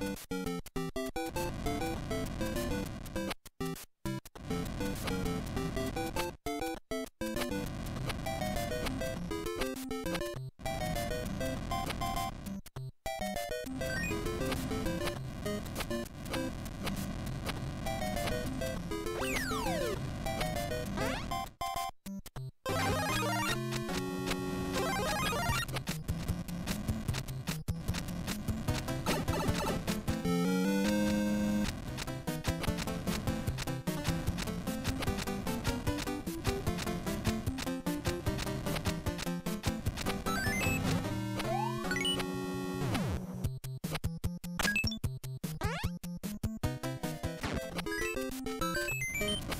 うん。Música